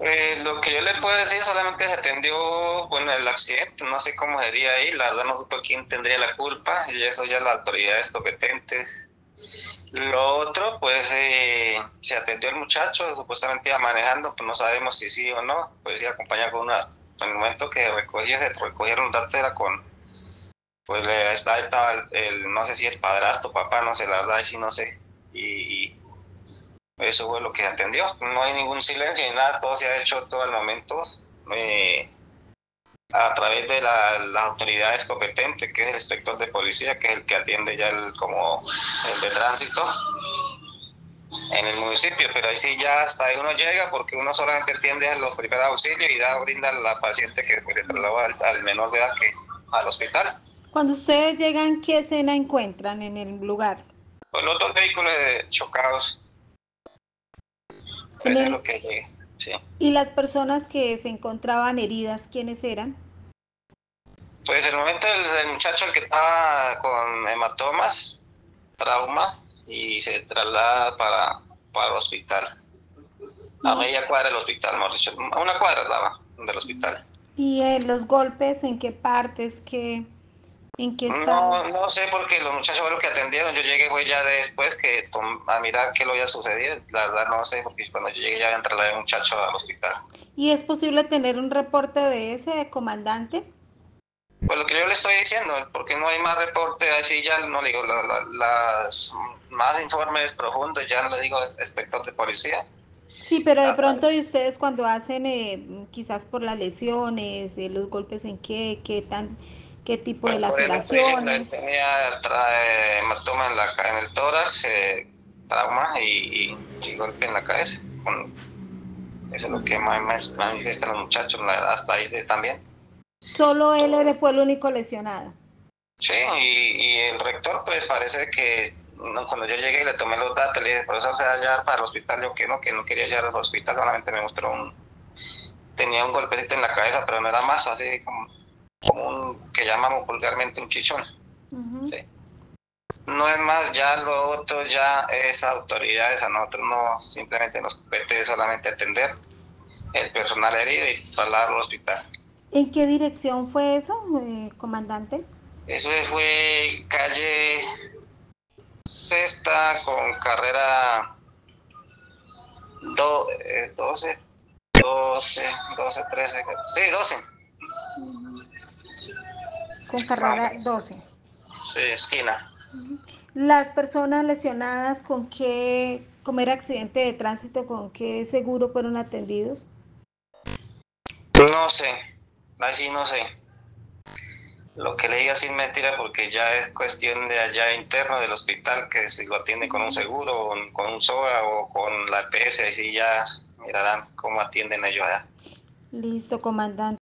Eh, lo que yo le puedo decir solamente se atendió, bueno, el accidente, no sé cómo sería ahí, la verdad no sé quién tendría la culpa, y eso ya las autoridades competentes. Lo otro, pues eh, se atendió el muchacho, supuestamente iba manejando, pues no sabemos si sí o no, pues iba acompañado con una, en el momento que recogió, se recogieron datos era con, pues está, estaba el, no sé si el padrastro, papá, no sé, la verdad, sí no sé, eso fue lo que se atendió. No hay ningún silencio ni nada, todo se ha hecho todo el momento eh, a través de las autoridades competentes, que es el inspector de policía, que es el que atiende ya el, como el de tránsito en el municipio, pero ahí sí ya hasta ahí uno llega porque uno solamente atiende los primeros auxilios y da brinda a la paciente que se traslada al, al menor de edad que al hospital. Cuando ustedes llegan, ¿qué escena encuentran en el lugar? Pues los dos vehículos chocados eso es lo que llegué, sí. ¿Y las personas que se encontraban heridas, quiénes eran? Pues el momento del, muchacho el que estaba con hematomas, traumas, y se traslada para, para el hospital. A media cuadra del hospital, a una cuadra daba del hospital. ¿Y eh, los golpes en qué partes? ¿Qué...? ¿En qué No, no sé porque los muchachos fueron los que atendieron. Yo llegué fue ya después que a mirar qué lo había sucedido. La verdad no sé porque cuando yo llegué ya habían trasladado un muchacho al hospital. ¿Y es posible tener un reporte de ese comandante? Pues lo que yo le estoy diciendo, porque no hay más reporte, así ya no le digo, las más informes profundos, ya no le digo inspector de policía. Sí, pero de pronto y ustedes cuando hacen eh, quizás por las lesiones, eh, los golpes en qué, qué tan qué tipo de laceraciones. Tenía trae, hematoma en, la, en el tórax, eh, trauma y, y, golpe en la cabeza. eso es lo que más, manifiestan los muchachos, hasta ahí también. ¿Solo él fue el único lesionado? Sí, y, y el rector pues parece que cuando yo llegué y le tomé los datos, le dije, profesor, ¿se va a llevar para el hospital? Yo que no, que no quería llevar al hospital, solamente me mostró un... Tenía un golpecito en la cabeza, pero no era más, así como como un que llamamos vulgarmente un chichón. No es más, ya lo otro ya es autoridades, a nosotros no simplemente nos compete solamente atender el personal herido y trasladarlo al hospital. ¿En qué dirección fue eso, eh, comandante? Eso fue calle Sexta con carrera 12, 12, 12, 13, sí, 12 con carrera 12. Sí, esquina. Las personas lesionadas, ¿con qué, como era accidente de tránsito, con qué seguro fueron atendidos? No sé, así no sé. Lo que le diga sin mentira porque ya es cuestión de allá interno del hospital que si lo atiende con un seguro, o con un SOA o con la EPS, así ya mirarán cómo atienden ellos allá. Listo, comandante.